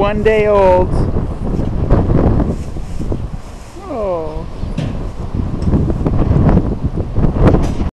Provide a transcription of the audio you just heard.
one day old.